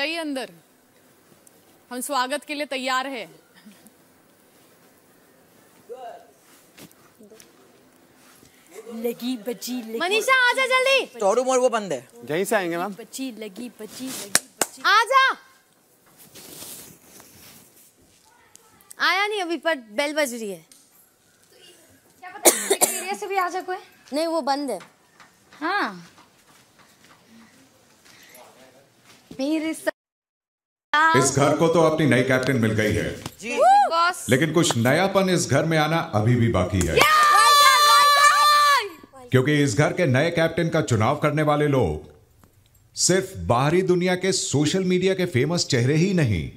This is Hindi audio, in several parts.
सही अंदर। हम स्वागत के लिए तैयार है। लगी बची लगी। मनीषा आजा जल्दी। शोरूम और वो बंद है। यहीं से आएँगे मैम। बची लगी बची लगी बची आजा आया नहीं अभी पर बेल बज रही है। क्या एरिया से भी आ जा कोई? नहीं वो बंद है। हाँ। मेरे स- इस घर को तो अपनी नई कैप्टन मिल गई है। जी। बॉस लेकिन कुछ नयापन इस घर में आना अभी भी बाकी है। क्योंकि इस घर के नए कैप्टन का चुनाव करने वाले लोग सिर्फ़ बाहरी दुनिया के सोशल मीडिया के फ़ेमस चेहरे ही नहीं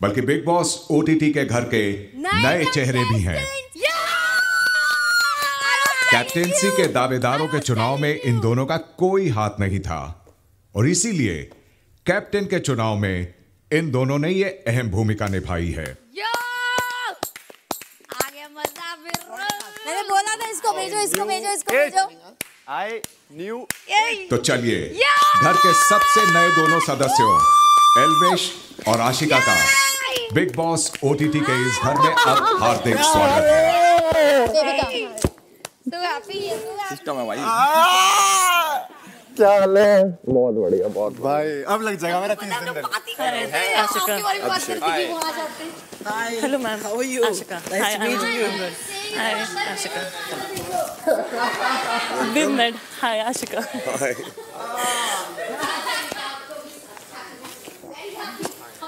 बल्कि बिग बॉस ओटीटी के घर के नए चेहरे भी हैं। कैप्टेंसी के दावेदारों के चुनाव में इन दोनों का कोई हाथ नहीं था। और इसीलिए कैप्टन के चुनाव में इन दोनों ने ये अहम भूमिका निभाई है। मैंने बोला था इसको भेजो इसको भेजो इसको भेजो। आई न्यू तो चलिए घर के सबसे नए दोनों सदस्यों एलवेश और आशिका का बिग बॉस ओटीटी के इस घर में अब हार्दिक स्वागत है। तो हैप्पी सिस्टम है। भाई। क्या हाल है बहुत बढ़िया बहुत भाई अब लग जाएगा मेरा तीस दिन hello ma'am how are you Ashika. Nice to meet you I'm you Hi, Ashika. We've met. Hi, Ashika.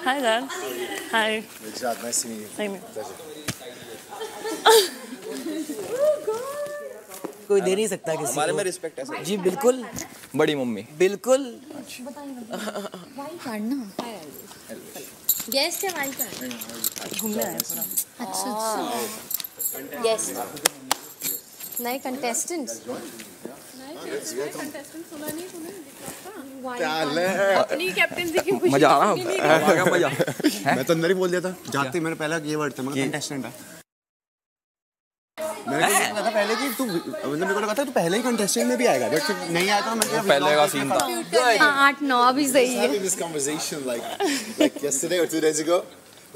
Hi, Dad. Hi. Nice to meet you Same. कोई दे नहीं सकता किसी हमारे में रिस्पेक्ट है जी बिल्कुल। बड़ी मम्मी। बिल्कुल। गेस्ट है का। घूमने आए पूरा। अच्छा गेस्ट नए कंटेस्टेंट्स क्या हाल है? अपनी कैप्टनसी की खुशी मज़ा आ रहा मज़ा मैं तो अंदर ही बोल दिया था। जाते ही मैंने पहला ये वर्ड था मैं कंटेस्टेंट है मैंने कहा था पहले कि तू मतलब मेरे को लगा था तू पहले ही कंटेस्टेंट में भी आएगा बट नहीं आया तो मैं क्या पहले का सीन था आठ नौ भी सही है this conversation like like yesterday or two days ago.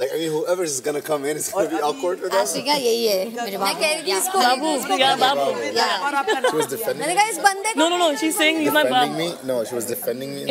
Like I mean, whoever is gonna come in is gonna be awkward with us. Ashika यही है मेरे मैं कह रही थी इसको. Yeah, Babu. She was defending मैंने. कहा इस बंदे को No, no, no. She's saying he's my Babu. me? No, she was defending me.